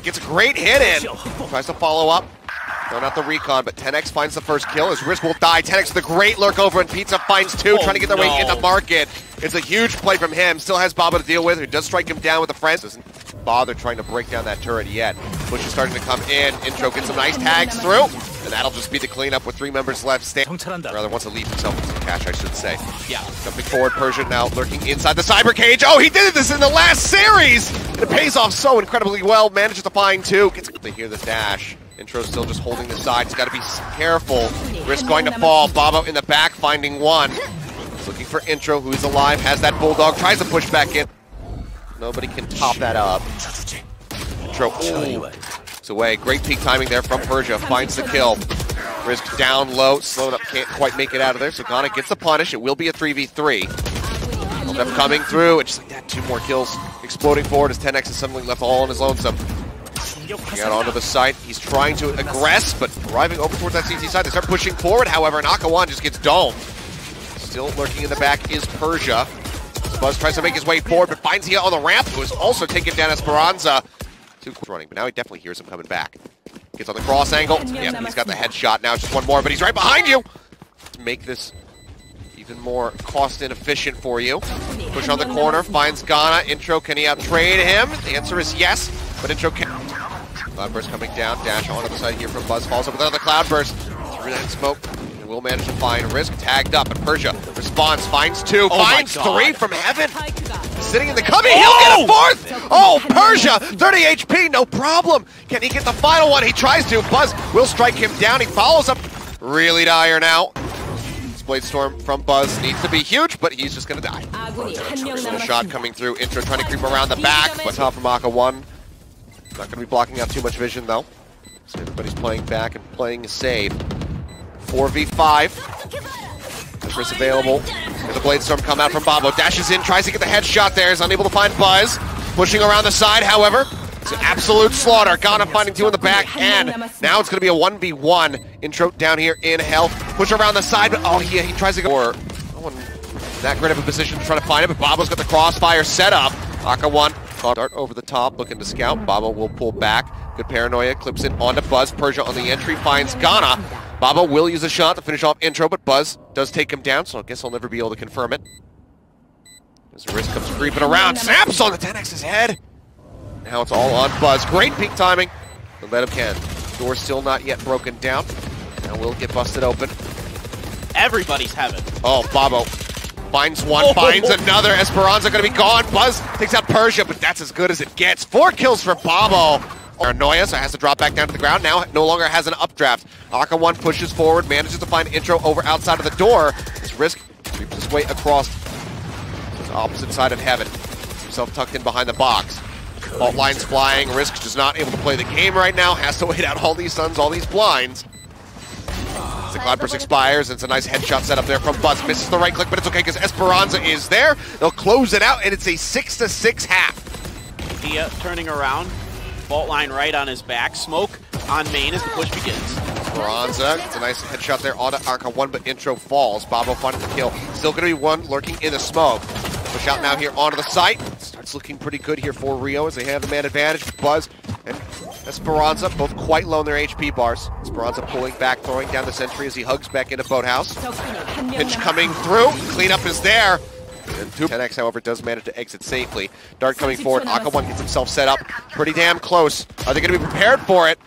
Gets a great hit in. Tries to follow up. Throwing out the recon, but 10x finds the first kill. His risk will die. 10x with a great lurk over, and Pizza finds two, Oh, trying to get their way no. in the market. It's a huge play from him. Still has Babo to deal with, who does strike him down with a friend. Doesn't bother trying to break down that turret yet. Push is starting to come in. Intro gets some nice tags through, and that'll just be the cleanup with three members left. Stan rather wants to leave himself with some cash, I should say. Yeah. Jumping forward, Persia now lurking inside the cyber cage. Oh, he did this in the last series! And it pays off so incredibly well. Manages to find two. Gets to hear the dash. Intro still just holding the side. He's got to be careful. Risk going to fall. Babo in the back finding one. He's looking for Intro, who is alive. Has that Bulldog. Tries to push back in. Nobody can top that up. Intro. Ooh. Away. Great peak timing there from Persia. Finds the kill. Risk down low. Slowed up. Can't quite make it out of there. So Gana gets the punish. It will be a 3v3. Elnef coming through. And just like that, two more kills. Exploding forward as 10x is suddenly left all on his lonesome. Got onto the site. He's trying to aggress, but arriving over towards that CT side. They start pushing forward, however, and Akaone just gets domed. Still lurking in the back is Persia. Buzz tries to make his way forward, but finds Hia on the ramp, who is also taking down Esperanza. Two close running, but now he definitely hears him coming back. Gets on the cross angle. Yeah, he's got the headshot now. Just one more, but he's right behind you. To make this even more cost inefficient for you. Push on the corner, finds Gana. Intro, can he outtrade him? The answer is yes, but Intro can. Cloudburst coming down, dash onto the side here from Buzz, falls up with another Cloudburst. Through that smoke, and will manage to find Risk, tagged up, and Persia responds, finds two, Oh finds three from heaven sitting in the cubby. Oh! He'll get a fourth. Oh, Persia, 30 HP, no problem. Can he get the final one? He tries to. Buzz will strike him down. He follows up. Really dire now. Blade Storm from Buzz needs to be huge, but he's just gonna die. Personal shot coming through. Intro trying to creep around the back, but top from Maka 1. Not gonna be blocking out too much vision, though. So everybody's playing back and playing safe. 4v5. Chris available. There's a Blade Storm come out from Babo. Dashes in, tries to get the headshot there. Is unable to find Buzz. Pushing around the side, however. It's an absolute slaughter. Gana finding two in the back, and now it's going to be a 1v1. Intro down here in health. Push around the side, but oh, he, he tries to go. Or, one that great of a position to try to find it, but Babo's got the crossfire set up. Aka 1, dart over the top, looking to scout. Babo will pull back. Good paranoia, clips in onto Buzz. Persia on the entry finds Gana. Babo will use a shot to finish off intro, but Buzz does take him down, so I guess I'll never be able to confirm it. As the wrist comes creeping around, snaps on the 10x's head. Now it's all on Buzz. Great peak timing, but let him can. Door still not yet broken down. Now will get busted open. Everybody's heaven. Oh, Babo finds one, Oh. finds another. Esperanza gonna be gone. Buzz takes out Persia, but that's as good as it gets. Four kills for Babo. Paranoia, so has to drop back down to the ground. Now no longer has an updraft. Aka 1 pushes forward, manages to find Intro over outside of the door. His risk sweeps his way across the opposite side of heaven. Gets himself tucked in behind the box. Fault lines flying. Risk just not able to play the game right now. Has to wait out all these suns, all these blinds. As the Cloudburst expires, it's a nice headshot set up there from Buzz. Misses the right click, but it's okay because Esperanza is there. They'll close it out, and it's a 6 to 6 half. Dia turning around. Fault line right on his back. Smoke on main as the push begins. Bronza. It's a nice headshot there onto Aka 1, but Intro falls. Babo finding the kill. Still going to be one lurking in the smoke. Push out now here onto the site. Starts looking pretty good here for Rio as they have the man advantage. Buzz and Esperanza both quite low in their HP bars. Esperanza pulling back, throwing down the sentry as he hugs back into Boathouse. Pitch coming through. Cleanup is there. And 10x, however, does manage to exit safely. Dart coming forward. Aka1 gets himself set up. Pretty damn close. Are they going to be prepared for it?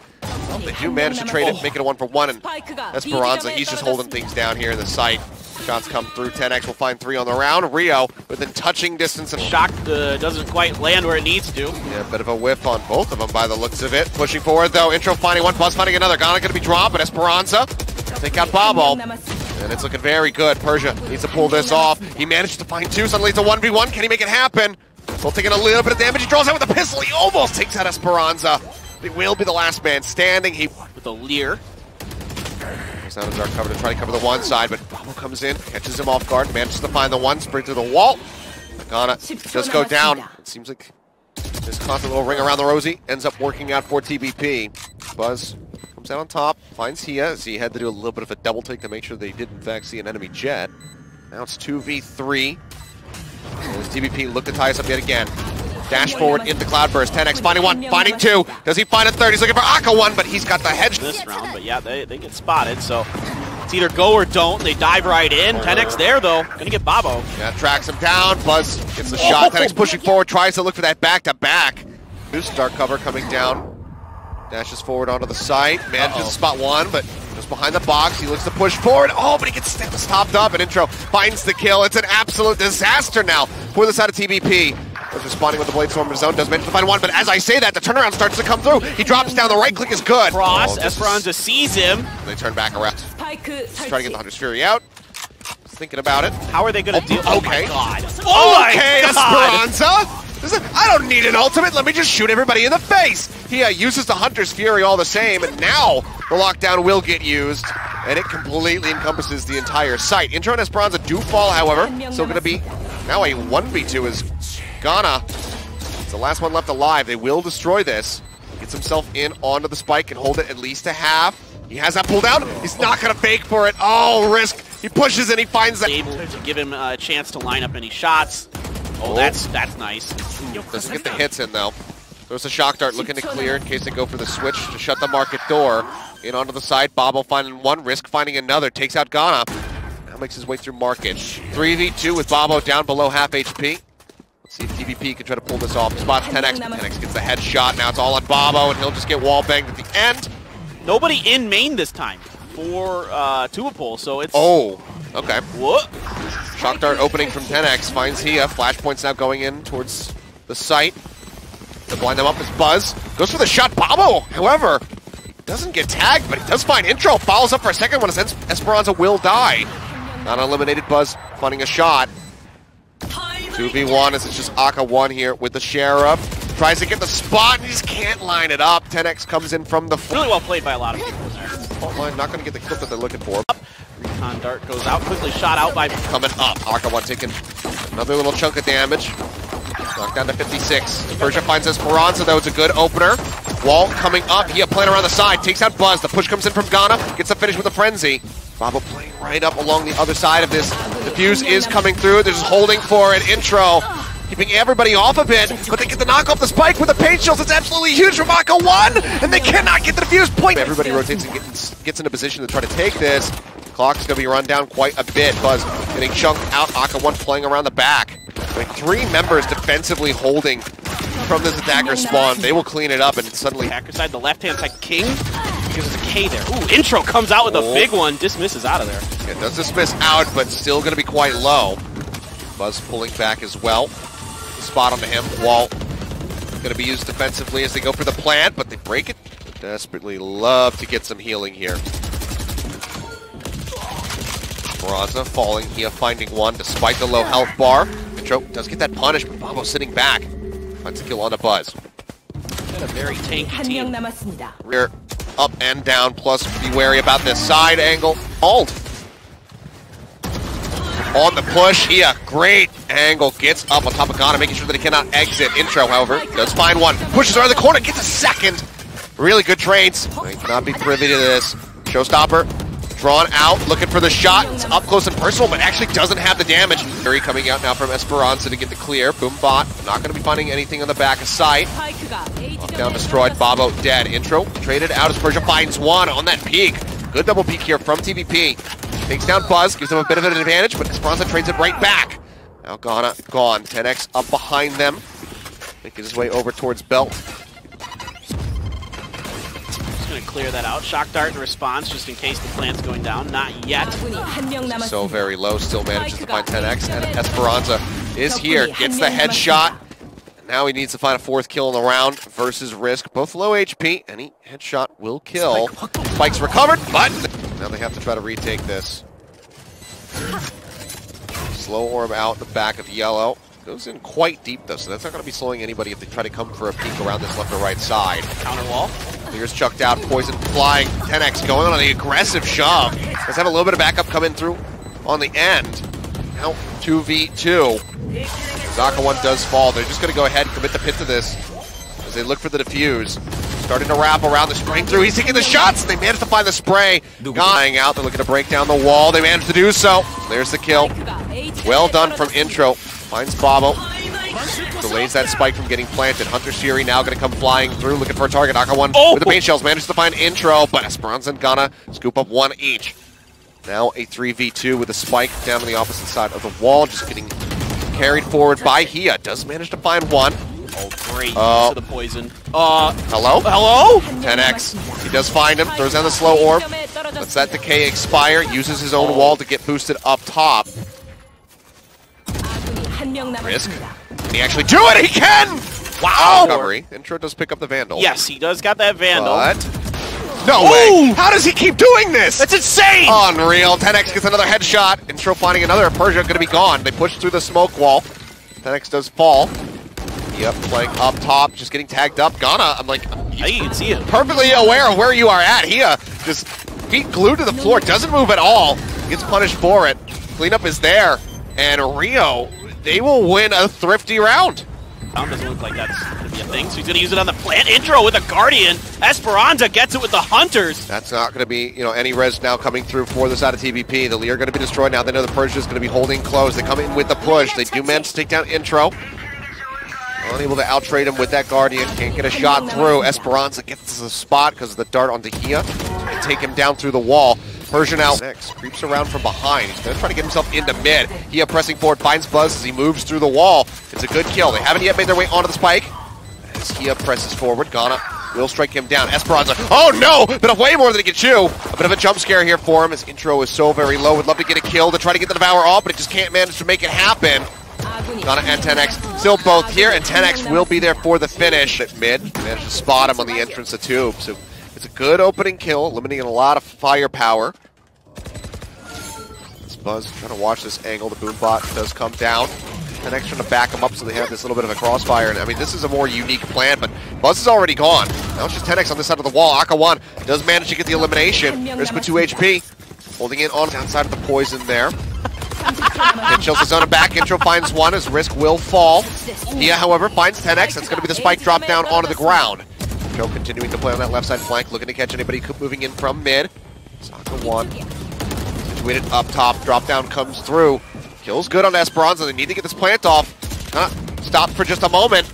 Well, they do manage to trade it, make it a one for one, and Esperanza, he's just holding things down here in the site. Shots come through, 10x will find three on the round. Rio within touching distance. of Shock uh, doesn't quite land where it needs to. Yeah, a bit of a whiff on both of them by the looks of it. Pushing forward though, Intro finding one, Buzz finding another. Gana gonna be dropped, but Esperanza take out Babo. And it's looking very good. Persia needs to pull this off. He manages to find two, suddenly it's a 1v1. Can he make it happen? Still taking a little bit of damage. He draws out with a pistol. He almost takes out Esperanza. He will be the last man standing. He With a leer. goes out of dark cover to try to cover the one side, but Babo comes in, catches him off guard, manages to find the one, sprint through the wall. Gana does go down. It seems like this constant little ring around the rosy ends up working out for TBP. Buzz comes out on top, finds Hia as he had to do a little bit of a double take to make sure they did in fact see an enemy jet. Now it's 2v3. And TBP look to tie us up yet again. Dash forward into Cloudburst. 10x finding one, finding two. Does he find a third? He's looking for Aka one, but he's got the hedge. this round, but yeah, they, they get spotted, so it's either go or don't. They dive right in. 10x there, though. Gonna get Babo. Yeah, tracks him down. Buzz gets the shot. 10x pushing forward, tries to look for that back-to-back. Boost dark cover coming down. Dashes forward onto the site. Manages Uh-oh. spot one, but just behind the box. He looks to push forward. Oh, but he gets stopped up. And intro finds the kill. It's an absolute disaster now for the side of TBP responding with the Bladestorm in his own. Does manage to find one, but as I say that, the turnaround starts to come through. He drops down. The right click is good. Cross. Oh, Esperanza is... sees him. They turn back around. Uh, Try trying to get the Hunter's Fury out. Thinking about it. How are they going to oh, deal? Okay. Oh my oh, oh okay, God. Esperanza. I don't need an ultimate. Let me just shoot everybody in the face. He uh, uses the Hunter's Fury all the same, and now the lockdown will get used, and it completely encompasses the entire site. Intro and Esperanza do fall, however. Still going to be now a 1v2 is Gana. It's the last one left alive. They will destroy this. Gets himself in onto the spike and hold it at least a half. He has that pull down. He's not going to fake for it. Oh, risk. He pushes and he finds that. Able to give him a chance to line up any shots. Oh, oh. that's that's nice. Doesn't get the hits in though. There's a shock dart looking to clear in case they go for the switch to shut the market door. In onto the side, Babo finding one, Risk finding another, takes out Gana. Now makes his way through market. 3v2 with Babo down below half HP. Let's see if TBP can try to pull this off. Spots 10x, but 10x gets the headshot. Now it's all on Babo, and he'll just get wall banged at the end. Nobody in main this time for uh, Tubeple, so it's Oh, okay. What? Shock dart opening from 10x finds Hia. Flashpoint's now going in towards the site. To blind them up is Buzz. Goes for the shot. Babo, however, doesn't get tagged, but he does find intro. Follows up for a second one as Es- Esperanza will die. Not eliminated Buzz finding a shot. 2v1 as it's just Aka 1 here with the Sheriff. Tries to get the spot and he just can't line it up. 10x comes in from the Really well played by a lot of people there. front line. Not going to get the kill that they're looking for. Recon dart goes out quickly, shot out by coming up. Aka one taking another little chunk of damage. Knocked down to 56. Persia finds Esperanza, though. It's a good opener. Wall coming up. He playing around the side. Takes out Buzz. The push comes in from Gana. Gets the finish with a frenzy. Babo playing right up along the other side of this. The fuse is coming through. They're just holding for an intro. Keeping everybody off a bit, but they get the knock off the spike with the paint shields. It's absolutely huge from Aka 1, and they cannot get the defuse point. Everybody rotates and gets, gets in a position to try to take this. Clock's going to be run down quite a bit. Buzz getting chunked out. Aka 1 playing around the back. Like three members defensively holding from this attacker spawn. They will clean it up and suddenly hacker side, the left hand side. King Gives there's a K there. Ooh, Intro comes out with a big oh. one. Dismisses out of there. It does dismiss out, but still going to be quite low. Buzz pulling back as well. Spot onto him. Wall going to be used defensively as they go for the plant, but they break it. Desperately love to get some healing here. Moraza falling, here, finding one despite the low health bar. Intro does get that punish, but Babo sitting back. Finds a kill on a Buzz. A very tanky team. Rear up and down, plus be wary about this side angle. Hold. On the push, Hia, great angle, gets up on top of Gana, making sure that he cannot exit. Intro, however, does find one, pushes around the corner, gets a second. Really good trades. He cannot be privy to this. Showstopper, Drawn out, looking for the shot. It's up close and personal, but actually doesn't have the damage. Fury coming out now from Esperanza to get the clear. Boom bot. not going to be finding anything on the back of sight. Down destroyed. Babo dead. Intro traded out as Persia finds one on that peak. Good double peak here from TBP. Takes down Buzz, gives them a bit of an advantage, but Esperanza trades it right back. Now Gana gone. 10x up behind them. Making his way over towards Belt clear that out. Shock Dart in response, just in case the plant's going down. Not yet. So very low, still manages to find 10x, and Esperanza is here, gets the headshot. Now he needs to find a fourth kill in the round versus Risk. Both low HP. Any headshot will kill. Spike's recovered, but now they have to try to retake this. Slow orb out the back of Yellow. Goes in quite deep though, so that's not going to be slowing anybody if they try to come for a peek around this left or right side. Counter wall. Here's chucked out Poison flying, 10x going on the aggressive shove. Let's have a little bit of backup coming through on the end. Now 2v2. Zaka 1 does fall. They're just going to go ahead and commit the pit to this as they look for the defuse. Starting to wrap around the spring through. He's taking the shots. They managed to find the spray. Dying out. They're looking to break down the wall. They managed to do so. There's the kill. Well done from intro. Finds Babo. Delays that spike from getting planted. Hunter's Fury now going to come flying through, looking for a target. Aka one Oh! with the paint shells manages to find intro, but Esperanza and Gana scoop up one each. Now a 3v2 with a spike down on the opposite side of the wall, just getting carried forward by Hia. Does manage to find one. Oh, great Oh. use of the poison. Uh, Hello? hello? 10x. He does find him, throws down the slow orb. Lets that decay expire, uses his own wall to get boosted up top. Risk. Can he actually do it? He can! Wow! Recovery. Intro does pick up the Vandal. Yes, he does got that Vandal. But... No Ooh! way! How does he keep doing this? That's insane! Unreal. 10x gets another headshot. Intro finding another. Persia going to be gone. They push through the smoke wall. 10x does fall. Yep, playing up top, just getting tagged up. Gana, I'm like, I you can see him. perfectly aware of where you are at. He uh, just feet glued to the floor, doesn't move at all. Gets punished for it. Cleanup is there. And Rio, they will win a thrifty round. Tom doesn't look like that's going to be a thing, so he's going to use it on the plant intro with a Guardian. Esperanza gets it with the Hunters. That's not going to be, you know, any res now coming through for this out of TBP. The Lee are going to be destroyed now. They know the Persia is going to be holding close. They come in with the push. They do manage to take down Intro. Unable to outtrade him with that Guardian. Can't get a shot through. Esperanza gets the spot because of the dart onto Hia. And take him down through the wall. Persia now six, creeps around from behind. He's to try to get himself into mid. Hia pressing forward, finds Buzz as he moves through the wall. It's a good kill. They haven't yet made their way onto the spike. As Hia presses forward, Gana will strike him down. Esperanza, oh no! Bit of way more than he can chew. A bit of a jump scare here for him. His intro is so very low. Would love to get a kill to try to get the Devour off, but it just can't manage to make it happen. Gana and 10x still both here, and 10x will be there for the finish at mid. Managed to spot him on the entrance of tube, so it's a good opening kill, eliminating a lot of firepower. This Buzz trying to watch this angle. The Boombot does come down. 10x trying to back him up so they have this little bit of a crossfire. And I mean, this is a more unique plan, but Buzz is already gone. Now it's just 10x on this side of the wall. Aka1 does manage to get the elimination. Risk with 2 HP. Holding it on downside of the poison there. Pin chills his zone back. Intro finds one as Risk will fall. Hia, however, finds 10x. That's going to be the spike drop down onto the ground. Continuing to play on that left side flank, looking to catch anybody moving in from mid. Saka one. Situated up top. Drop down comes through. Kills good on Esperanza. They need to get this plant off. Uh, stopped for just a moment.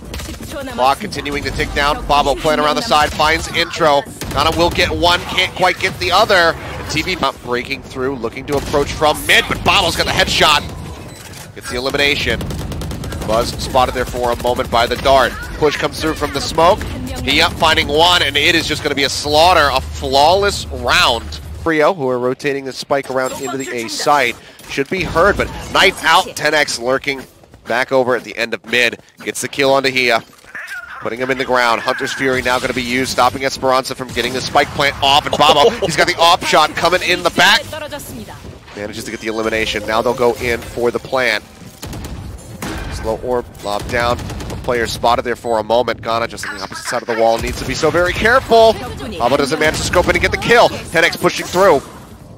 Clock continuing to tick down. Babo playing around the side, finds intro. Gana will get one, can't quite get the other. And TV not breaking through, looking to approach from mid, but Babo's got the headshot. Gets the elimination. Buzz spotted there for a moment by the dart. Push comes through from the smoke. He up finding one, and it is just going to be a slaughter, a flawless round. Frio, who are rotating the spike around into the A site, should be heard, but knife out, 10x lurking back over at the end of mid. Gets the kill onto Hia. Putting him in the ground. Hunter's Fury now going to be used, stopping Esperanza from getting the spike plant off. And Babo, he's got the op shot coming in the back. Manages to get the elimination. Now they'll go in for the plant. Slow orb, lob down. Player spotted there for a moment. Gana just on the opposite side of the wall needs to be so very careful. Babo doesn't manage to scope in and get the kill. 10x pushing through.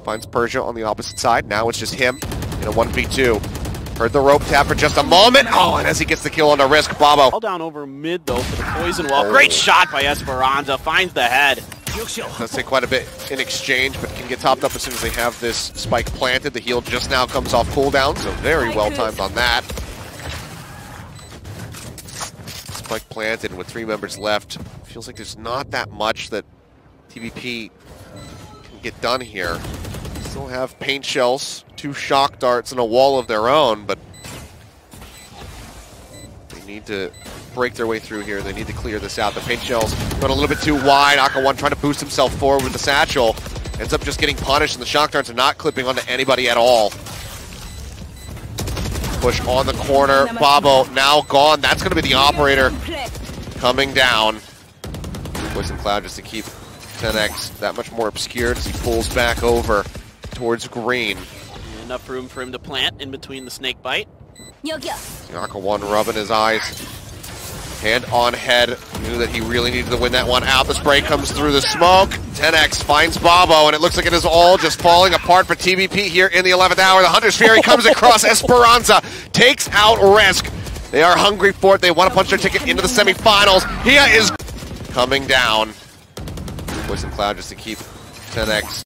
Finds Persia on the opposite side. Now it's just him in a 1v2. Heard the rope tap for just a moment. Oh, and as he gets the kill on the risk, Babo. All down over mid, though, for the poison wall. Great oh. shot by Esperanza. Finds the head. Does take quite a bit in exchange, but can get topped up as soon as they have this spike planted. The heal just now comes off cooldown, so very well timed on that. Spike planted with three members left. Feels like there's not that much that TBP can get done here. Still have paint shells, two shock darts, and a wall of their own, but they need to break their way through here. They need to clear this out. The paint shells going a little bit too wide. Aka one trying to boost himself forward with the satchel. Ends up just getting punished, and the shock darts are not clipping onto anybody at all. Push on the corner. Babo now gone. That's going to be the operator coming down. Poison Cloud just to keep 10x that much more obscured as he pulls back over towards green. Enough room for him to plant in between the snake bite. Yaka one rubbing his eyes. Hand on head. Knew that he really needed to win that one out. The spray comes through the smoke. 10x finds Babo, and it looks like it is all just falling apart for TBP here in the 11th hour. The Hunter's Fury comes across Esperanza, takes out Risk. They are hungry for it. They want to punch their ticket into the semifinals. Hia is coming down. Poison Cloud just to keep 10x